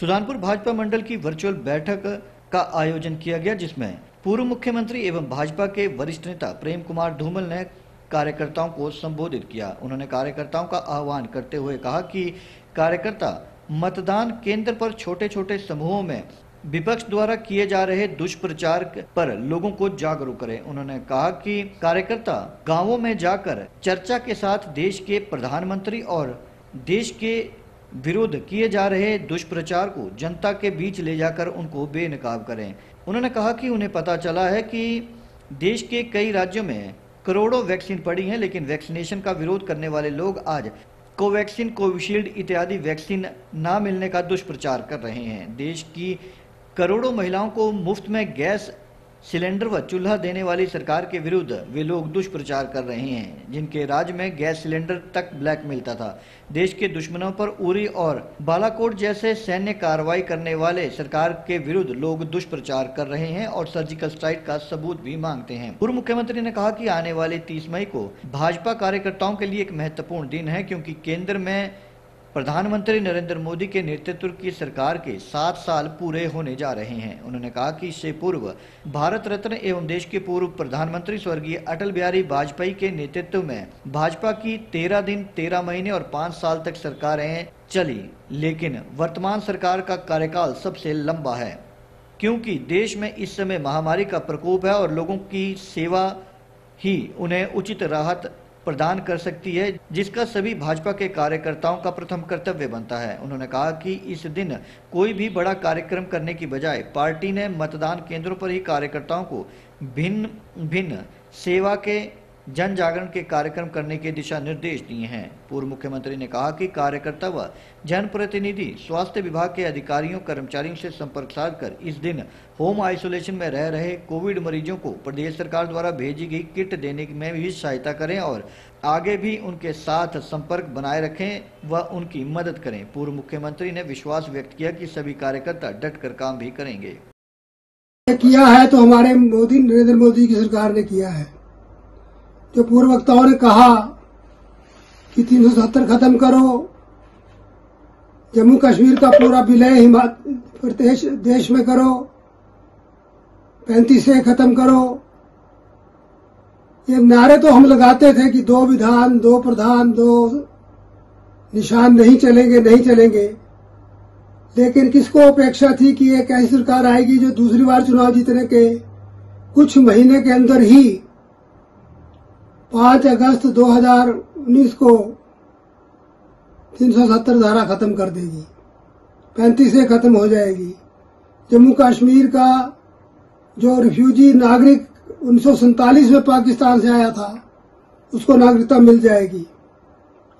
सुजानपुर भाजपा मंडल की वर्चुअल बैठक का आयोजन किया गया, जिसमें पूर्व मुख्यमंत्री एवं भाजपा के वरिष्ठ नेता प्रेम कुमार धूमल ने कार्यकर्ताओं को संबोधित किया। उन्होंने कार्यकर्ताओं का आह्वान करते हुए कहा कि कार्यकर्ता मतदान केंद्र पर छोटे छोटे समूहों में विपक्ष द्वारा किए जा रहे दुष्प्रचार पर लोगों को जागरूक करें। उन्होंने कहा कि कार्यकर्ता गाँवों में जाकर चर्चा के साथ देश के प्रधानमंत्री और देश के विरोध किए जा रहे दुष्प्रचार को जनता के बीच ले जाकर उनको बेनकाब करें। उन्होंने कहा कि उन्हें पता चला है कि देश के कई राज्यों में करोड़ों वैक्सीन पड़ी हैं, लेकिन वैक्सीनेशन का विरोध करने वाले लोग आज कोवैक्सीन, कोविशील्ड इत्यादि वैक्सीन ना मिलने का दुष्प्रचार कर रहे हैं। देश की करोड़ों महिलाओं को मुफ़्त में गैस सिलेंडर व चूल्हा देने वाली सरकार के विरुद्ध वे लोग दुष्प्रचार कर रहे हैं, जिनके राज्य में गैस सिलेंडर तक ब्लैक मिलता था। देश के दुश्मनों पर उरी और बालाकोट जैसे सैन्य कार्रवाई करने वाले सरकार के विरुद्ध लोग दुष्प्रचार कर रहे हैं और सर्जिकल स्ट्राइक का सबूत भी मांगते हैं। पूर्व मुख्यमंत्री ने कहा की आने वाले तीस मई को भाजपा कार्यकर्ताओं के लिए एक महत्वपूर्ण दिन है, क्यूँकी केंद्र में प्रधानमंत्री नरेंद्र मोदी के नेतृत्व की सरकार के सात साल पूरे होने जा रहे हैं। उन्होंने कहा कि इससे पूर्व भारत रत्न एवं देश के पूर्व प्रधानमंत्री स्वर्गीय अटल बिहारी वाजपेयी के नेतृत्व में भाजपा की तेरह दिन, तेरह महीने और पाँच साल तक सरकारें चली, लेकिन वर्तमान सरकार का कार्यकाल सबसे लंबा है, क्योंकि देश में इस समय महामारी का प्रकोप है और लोगों की सेवा ही उन्हें उचित राहत प्रदान कर सकती है, जिसका सभी भाजपा के कार्यकर्ताओं का प्रथम कर्तव्य बनता है। उन्होंने कहा कि इस दिन कोई भी बड़ा कार्यक्रम करने की बजाय पार्टी ने मतदान केंद्रों पर ही कार्यकर्ताओं को भिन्न भिन्न सेवा के जन जागरण के कार्यक्रम करने के दिशा निर्देश दिए हैं। पूर्व मुख्यमंत्री ने कहा कि कार्यकर्ता व जनप्रतिनिधि स्वास्थ्य विभाग के अधिकारियों, कर्मचारियों से संपर्क साध कर इस दिन होम आइसोलेशन में रह रहे कोविड मरीजों को प्रदेश सरकार द्वारा भेजी गई किट देने में भी सहायता करें और आगे भी उनके साथ संपर्क बनाए रखें व उनकी मदद करें। पूर्व मुख्यमंत्री ने विश्वास व्यक्त किया कि सभी कार्यकर्ता डट कर काम भी करेंगे। किया है तो हमारे मोदी, नरेंद्र मोदी की सरकार ने किया है। जो पूर्व वक्ताओं ने कहा कि तीन सौ सत्तर खत्म करो, जम्मू कश्मीर का पूरा विलय प्रदेश देश में करो, पैंतीस खत्म करो। ये नारे तो हम लगाते थे कि दो विधान, दो प्रधान, दो निशान नहीं चलेंगे नहीं चलेंगे। लेकिन किसको अपेक्षा थी कि एक ऐसी सरकार आएगी जो दूसरी बार चुनाव जीतने के कुछ महीने के अंदर ही पाँच अगस्त 2019 को 370 धारा खत्म कर देगी। पैंतीस खत्म हो जाएगी। जम्मू कश्मीर का जो रिफ्यूजी नागरिक उन्नीस में पाकिस्तान से आया था, उसको नागरिकता मिल जाएगी।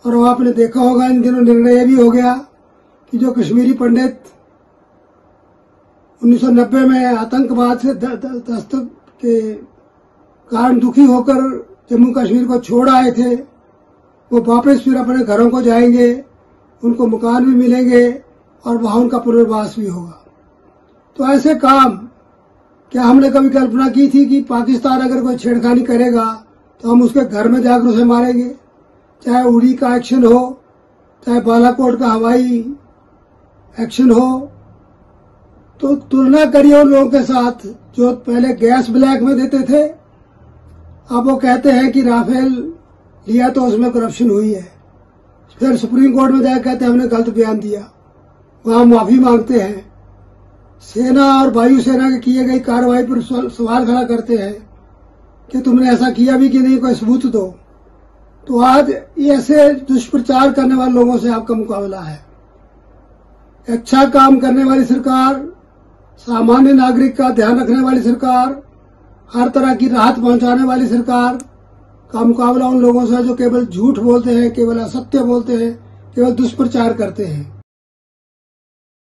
और आपने देखा होगा, इन दिनों निर्णय भी हो गया कि जो कश्मीरी पंडित 1990 में आतंकवाद से दस्तक के कारण दुखी होकर जम्मू कश्मीर को छोड़ आए थे, वो वापस फिर अपने घरों को जाएँगे, उनको मकान भी मिलेंगे और वहाँ उनका पुनर्वास भी होगा। तो ऐसे काम क्या हमने कभी कल्पना की थी कि पाकिस्तान अगर कोई छेड़खानी करेगा तो हम उसके घर में जाकर उसे मारेंगे? चाहे उड़ी का एक्शन हो, चाहे बालाकोट का हवाई एक्शन हो तो तुलना करिए उन लोगों के साथ जो पहले गैस ब्लैक में देते थे अब वो कहते हैं कि राफेल लिया तो उसमें करप्शन हुई है। फिर सुप्रीम कोर्ट में जाकर कहते हैं, हमने गलत बयान दिया। वहाँ माफ़ी मांगते हैं। सेना और वायुसेना के किए गई कार्रवाई पर सवाल खड़ा करते हैं कि तुमने ऐसा किया भी कि नहीं, कोई सबूत दो। तो आज ऐसे दुष्प्रचार करने वाले लोगों से आपका मुकाबला है। अच्छा काम करने वाली सरकार, सामान्य नागरिक का ध्यान रखने वाली सरकार हर तरह की राहत पहुँचाने वाली सरकार का मुकाबला उन लोगों से जो केवल झूठ बोलते हैं, केवल असत्य बोलते हैं, केवल दुष्प्रचार करते हैं।